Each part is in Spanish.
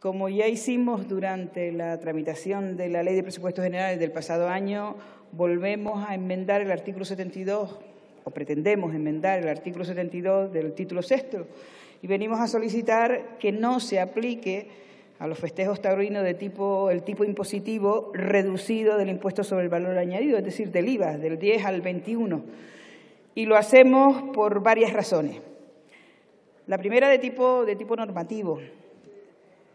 Como ya hicimos durante la tramitación de la Ley de Presupuestos Generales del pasado año, volvemos a enmendar el artículo 72, o pretendemos enmendar el artículo 72 del título sexto, y venimos a solicitar que no se aplique a los festejos taurinos de tipo, el tipo impositivo reducido del impuesto sobre el valor añadido, es decir, del IVA, del 10 al 21. Y lo hacemos por varias razones. La primera de tipo, de tipo normativo.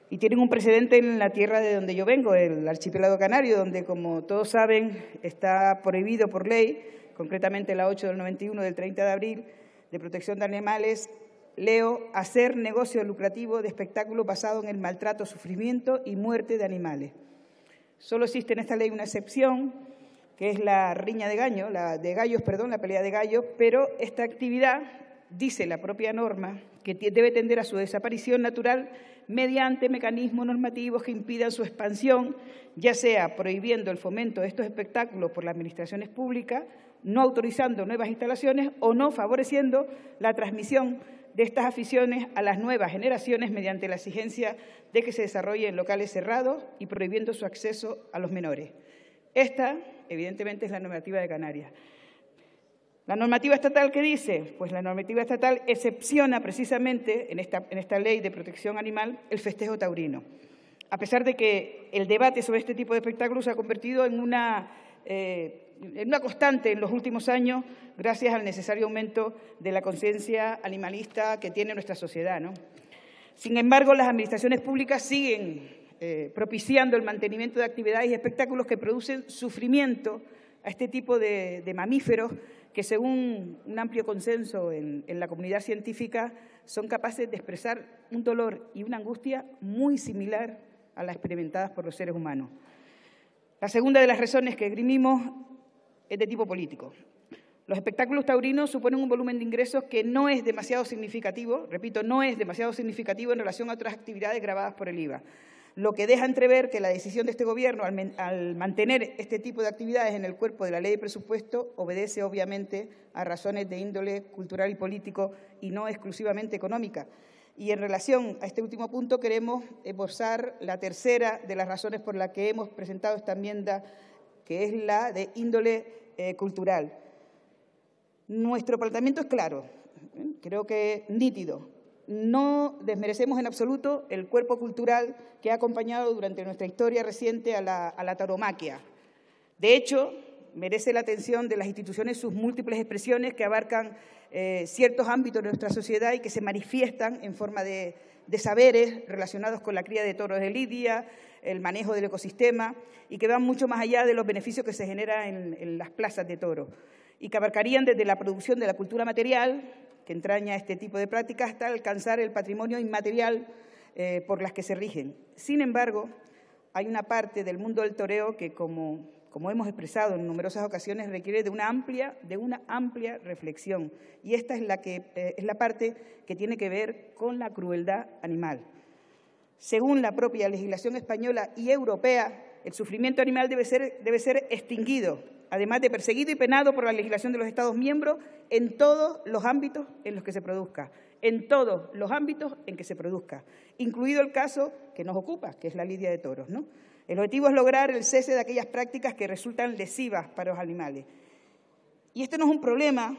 Y tienen un precedente en la tierra de donde yo vengo, el archipiélago canario, donde, como todos saben, está prohibido por ley, concretamente la 8 del 91 del 30 de abril, de protección de animales, leo, hacer negocio lucrativo de espectáculos basado en el maltrato, sufrimiento y muerte de animales. Solo existe en esta ley una excepción, que es la riña de gallos, la de gallos, perdón, la pelea de gallos, pero esta actividad, dice la propia norma, que debe tender a su desaparición natural mediante mecanismos normativos que impidan su expansión, ya sea prohibiendo el fomento de estos espectáculos por las administraciones públicas, no autorizando nuevas instalaciones o no favoreciendo la transmisión de estas aficiones a las nuevas generaciones mediante la exigencia de que se desarrolle en locales cerrados y prohibiendo su acceso a los menores. Esta, evidentemente, es la normativa de Canarias. La normativa estatal, ¿qué dice? Pues la normativa estatal excepciona precisamente en esta, en esta ley de protección animal el festejo taurino. A pesar de que el debate sobre este tipo de espectáculos se ha convertido en una eh, en una constante en los últimos años gracias al necesario aumento de la conciencia animalista que tiene nuestra sociedad. Sin embargo, las administraciones públicas siguen eh, propiciando el mantenimiento de actividades y espectáculos que producen sufrimiento a este tipo de, mamíferos que, según un amplio consenso en, en la comunidad científica, son capaces de expresar un dolor y una angustia muy similar a las experimentadas por los seres humanos. La segunda de las razones que esgrimimos es de tipo político. Los espectáculos taurinos suponen un volumen de ingresos que no es demasiado significativo, repito, no es demasiado significativo en relación a otras actividades grabadas por el IVA, lo que deja entrever que la decisión de este Gobierno al, mantener este tipo de actividades en el cuerpo de la ley de presupuesto obedece obviamente a razones de índole cultural y político y no exclusivamente económica. Y en relación a este último punto queremos esbozar la tercera de las razones por las que hemos presentado esta enmienda que es la de índole eh, cultural. Nuestro planteamiento es claro, creo que nítido. No desmerecemos en absoluto el cuerpo cultural que ha acompañado durante nuestra historia reciente a la, a tauromaquia. De hecho, merece la atención de las instituciones sus múltiples expresiones que abarcan eh, ciertos ámbitos de nuestra sociedad y que se manifiestan en forma de, saberes relacionados con la cría de toros de lidia, el manejo del ecosistema y que van mucho más allá de los beneficios que se generan en, las plazas de toro y que abarcarían desde la producción de la cultura material, que entraña este tipo de prácticas, hasta alcanzar el patrimonio inmaterial eh, por las que se rigen. Sin embargo, hay una parte del mundo del toreo que, como, hemos expresado en numerosas ocasiones, requiere de una amplia, de una amplia reflexión. Y esta es la, que, eh, es la parte que tiene que ver con la crueldad animal. Según la propia legislación española y europea, el sufrimiento animal debe ser, debe ser extinguido, además de perseguido y penado por la legislación de los Estados miembros en todos los ámbitos en los que se produzca, en todos los ámbitos en que se produzca, incluido el caso que nos ocupa, que es la lidia de toros. El objetivo es lograr el cese de aquellas prácticas que resultan lesivas para los animales. Y este no es un problema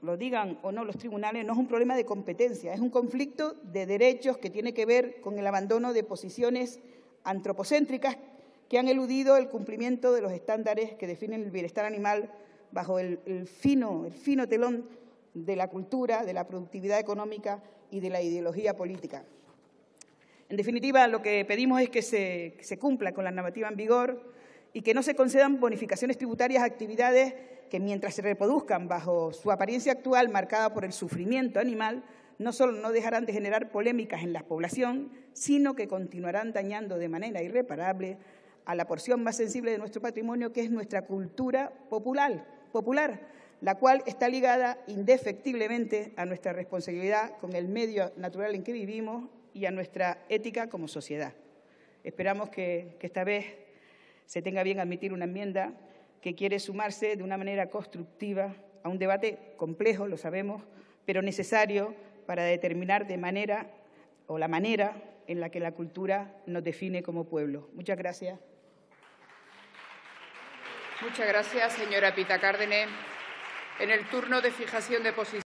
lo digan o no los tribunales, no es un problema de competencia, es un conflicto de derechos que tiene que ver con el abandono de posiciones antropocéntricas que han eludido el cumplimiento de los estándares que definen el bienestar animal bajo el, fino, el fino telón de la cultura, de la productividad económica y de la ideología política. En definitiva, lo que pedimos es que se, que se cumpla con la normativa en vigor y que no se concedan bonificaciones tributarias a actividades que mientras se reproduzcan bajo su apariencia actual marcada por el sufrimiento animal, no solo no dejarán de generar polémicas en la población, sino que continuarán dañando de manera irreparable a la porción más sensible de nuestro patrimonio, que es nuestra cultura popular, popular la cual está ligada indefectiblemente a nuestra responsabilidad con el medio natural en que vivimos y a nuestra ética como sociedad. Esperamos que, que esta vez se tenga bien admitir una enmienda que quiere sumarse de una manera constructiva a un debate complejo, lo sabemos, pero necesario para determinar de manera o la manera en la que la cultura nos define como pueblo. Muchas gracias. Muchas gracias, señora Pita Cárdenas. En el turno de fijación de posición.